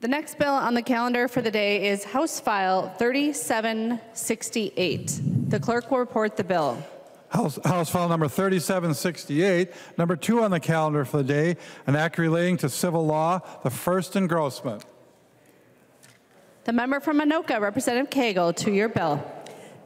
The next bill on the calendar for the day is House File 3768. The clerk will report the bill. House, House File Number 3768, number two on the calendar for the day, an act relating to civil law, the first engrossment. The member from Anoka, Representative Koegel, to your bill.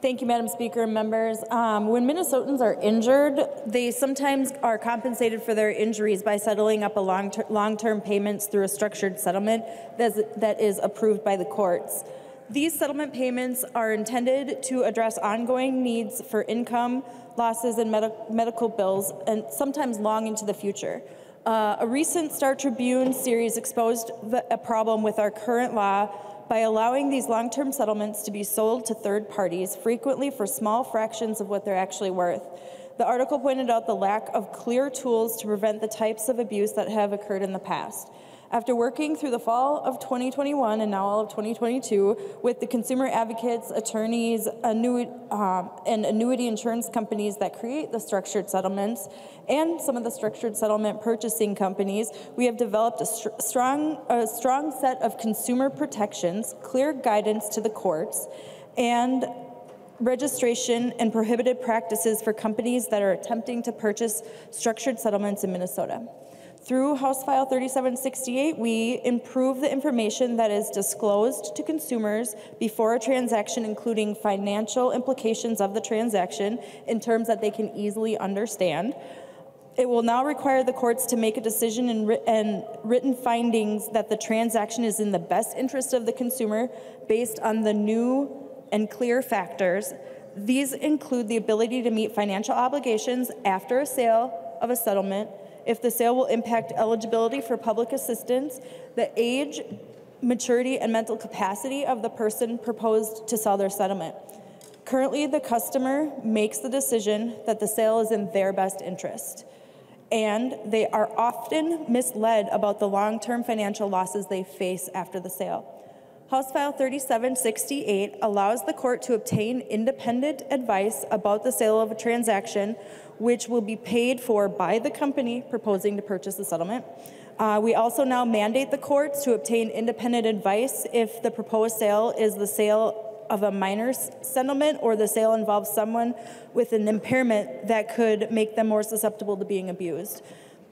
Thank you, Madam Speaker members. Um, when Minnesotans are injured, they sometimes are compensated for their injuries by settling up a long ter- long-term payments through a structured settlement that's, that is approved by the courts. These settlement payments are intended to address ongoing needs for income, losses, and medi- medical bills, and sometimes long into the future. Uh, a recent Star Tribune series exposed the, a problem with our current law by allowing these long-term settlements to be sold to third parties, frequently for small fractions of what they're actually worth. The article pointed out the lack of clear tools to prevent the types of abuse that have occurred in the past. After working through the fall of 2021 and now all of 2022 with the consumer advocates, attorneys, annuity, um, and annuity insurance companies that create the structured settlements, and some of the structured settlement purchasing companies, we have developed a str- strong, a strong set of consumer protections, clear guidance to the courts, and registration and prohibited practices for companies that are attempting to purchase structured settlements in Minnesota. Through House File 3768, we improve the information that is disclosed to consumers before a transaction, including financial implications of the transaction in terms that they can easily understand. It will now require the courts to make a decision and, writ- and written findings that the transaction is in the best interest of the consumer based on the new and clear factors. These include the ability to meet financial obligations after a sale of a settlement, if the sale will impact eligibility for public assistance, the age, maturity, and mental capacity of the person proposed to sell their settlement. Currently, the customer makes the decision that the sale is in their best interest, and they are often misled about the long term financial losses they face after the sale. House File 3768 allows the court to obtain independent advice about the sale of a transaction, which will be paid for by the company proposing to purchase the settlement. Uh, we also now mandate the courts to obtain independent advice if the proposed sale is the sale of a minor settlement or the sale involves someone with an impairment that could make them more susceptible to being abused.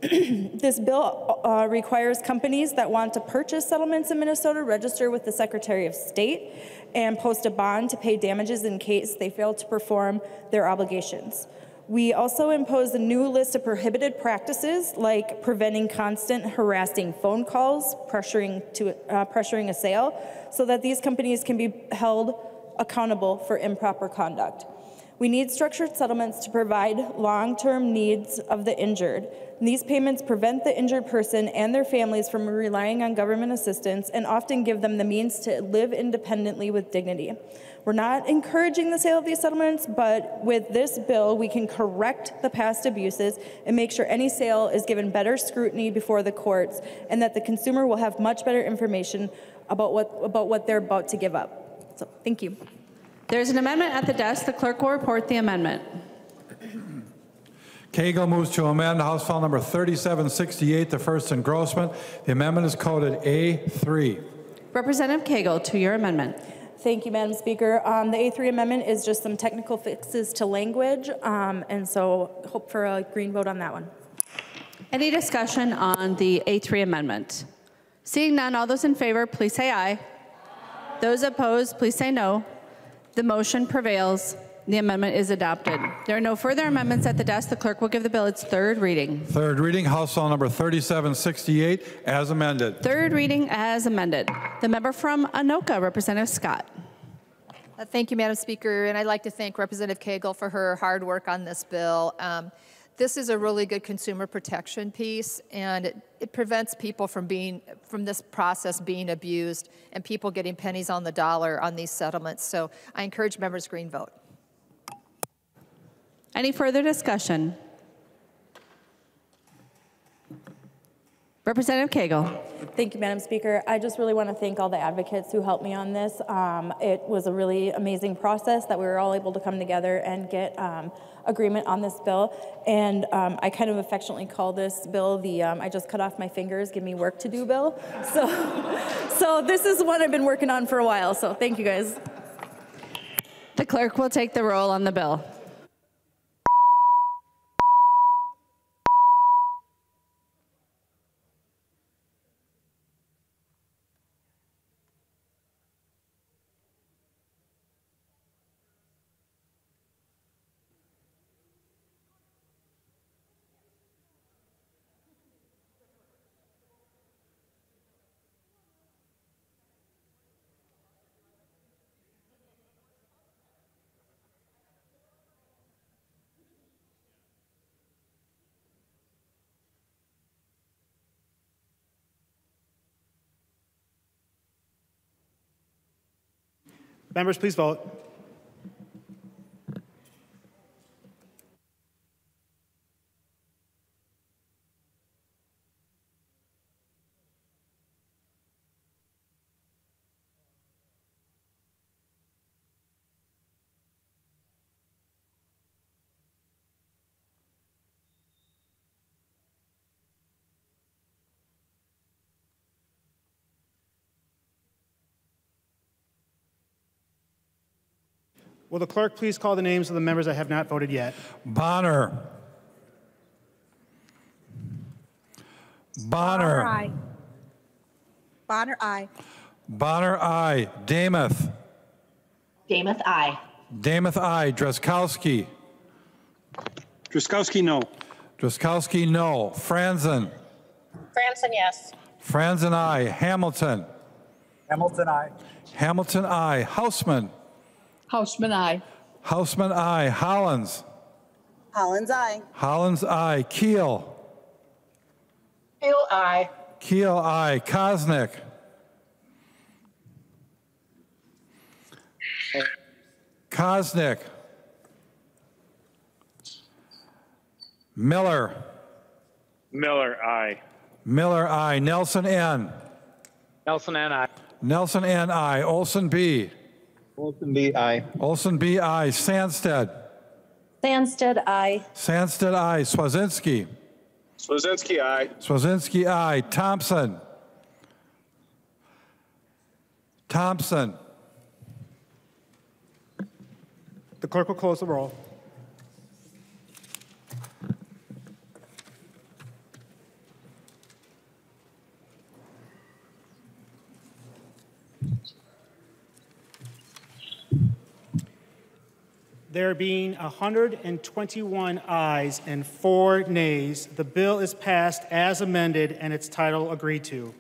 this bill uh, requires companies that want to purchase settlements in Minnesota register with the Secretary of State and post a bond to pay damages in case they fail to perform their obligations. We also impose a new list of prohibited practices like preventing constant harassing phone calls, pressuring, to, uh, pressuring a sale, so that these companies can be held accountable for improper conduct. We need structured settlements to provide long term needs of the injured. These payments prevent the injured person and their families from relying on government assistance and often give them the means to live independently with dignity. We're not encouraging the sale of these settlements, but with this bill, we can correct the past abuses and make sure any sale is given better scrutiny before the courts and that the consumer will have much better information about what, about what they're about to give up. So, thank you. There's an amendment at the desk. The clerk will report the amendment. Koegel moves to amend House File Number 3768, the first engrossment. The amendment is coded A3. Representative Koegel, to your amendment. Thank you, Madam Speaker. Um, the A3 amendment is just some technical fixes to language, um, and so hope for a green vote on that one. Any discussion on the A3 amendment? Seeing none, all those in favor, please say aye. Those opposed, please say no. The motion prevails. The amendment is adopted. There are no further amendments at the desk. The clerk will give the bill its third reading. Third reading, House File Number 3768, as amended. Third reading as amended. The member from Anoka, Representative Scott. Uh, Thank you, Madam Speaker, and I'd like to thank Representative Koegel for her hard work on this bill. Um, this is a really good consumer protection piece, and it, it prevents people from being from this process being abused and people getting pennies on the dollar on these settlements. So I encourage members green vote. Any further discussion? Representative Koegel. Thank you, Madam Speaker. I just really want to thank all the advocates who helped me on this. Um, It was a really amazing process that we were all able to come together and get um, agreement on this bill. And um, I kind of affectionately call this bill the um, I just cut off my fingers, give me work to do bill. So, so this is what I've been working on for a while, so thank you, guys. The clerk will take the roll on the bill. Members, please vote. Will the clerk please call the names of the members that have not voted yet? Bahner. Bahner. Aye. Bahner, aye. Bahner, aye. Demuth. Demuth, aye. Demuth, aye. Drazkowski. Drazkowski, no. Drazkowski, no. Franzen. Franson, yes. Franson, aye. Hamilton. Hamilton, aye. Hamilton, aye. Hausman. Hausman, aye. Hausman, aye. Hollins. Hollins, aye. Hollins, aye. Kiel. Kiel, aye. Kiel, aye. Koznick. Koznick. Miller. Miller, aye. Miller, aye. Nelson, N. Nelson and I. Nelson, N, aye. Olson, B. Wilson, B, aye. Olson, B, aye. Sandstede. Sandstede, aye. Sandstede, aye. Swedzinski. Swedzinski, aye. Swedzinski, aye. Thompson. Thompson. The clerk will close the roll. There being 121 ayes and four nays, the bill is passed as amended and its title agreed to.